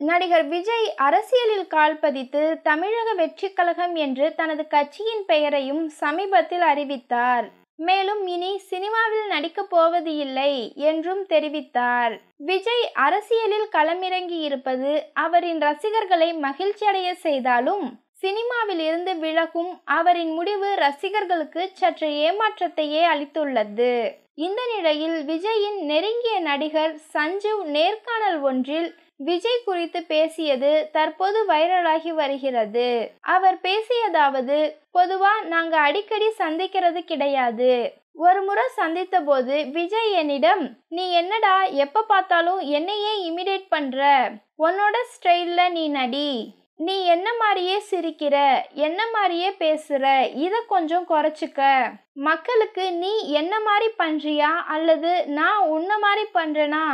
நடிகர் விஜய் அரசியலில் கால் பதித்து தமிழக வெற்றி கழகம் என்று தனது கட்சியின் பெயரையும் சமீபத்தில் அறிவித்தார். மேலும் இனி சினிமாவில் நடிக்கப் போவது இல்லை என்றும் தெரிவித்தார். விஜய் அரசியலில் களமிறங்கி இருப்பது அவரின் ரசிகர்களை மகிழ்ச்சியடைய செய்தாலும் சினிமாவில் இருந்து விலகும் அவரின் முடிவு ரசிகர்களுக்கு சற்று ஏமாற்றத்தையே அளித்துள்ளது. இந்த நிலையில் விஜயின் நெருங்கிய நடிகர் சஞ்சீவ் நேர்காணல் ஒன்றில் விஜய் குறித்து பேசியது தற்போது வைரலாகி வருகிறது. அவர் பேசியதாவது பொதுவா நாங்க அடிக்கடி சந்திக்கிறது கிடையாது. ஒரு முறை சந்தித்த போது விஜய் என்னிடம் நீ என்னடா எப்ப பார்த்தாலும் என்னையே இமிடேட் பண்ற? உன்னோட ஸ்டைல்ல நீ நடி. நீ என்ன மாதிரியே சிரிக்கிற? என்ன மாதிரியே பேசுற? இதை கொஞ்சம் குறைச்சிக்க. மக்களுக்கு நீ என்ன மாதிரி பண்றியா? அல்லது நான் உன்ன மாதிரி பண்றேனா?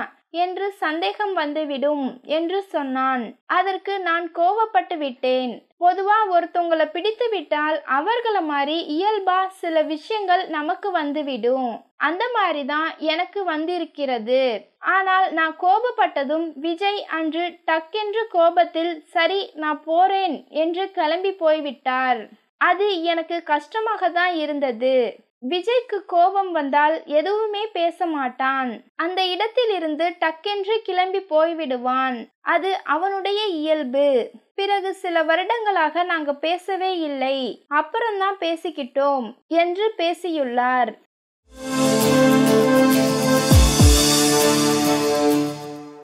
என்று சந்தேகம் வந்துவிடும் என்று சொன்னான். அதற்கு நான் கோவப்பட்டு விட்டேன். பொதுவா ஒருத்தவங்களை பிடித்து விட்டால் அவர்கள மாதிரி இயல்பா சில விஷயங்கள் நமக்கு வந்துவிடும். அந்த மாதிரி தான் எனக்கு வந்திருக்கிறது. ஆனால் நான் கோபப்பட்டதும் விஜய் அன்று டக்கென்று கோபத்தில் சரி நான் போறேன் என்று கிளம்பி போய்விட்டார். அது எனக்கு கஷ்டமாக தான் இருந்தது. விஜய்க்கு கோபம் வந்தால் எதுவுமே பேச மாட்டான். அந்த இடத்திலிருந்து டக்கென்று கிளம்பி போய்விடுவான். அது அவனுடைய இயல்பு. பிறகு சில வருடங்களாக நாங்க பேசவே இல்லை. அப்புறம்தான் பேசிக்கிட்டோம் என்று பேசியுள்ளார்.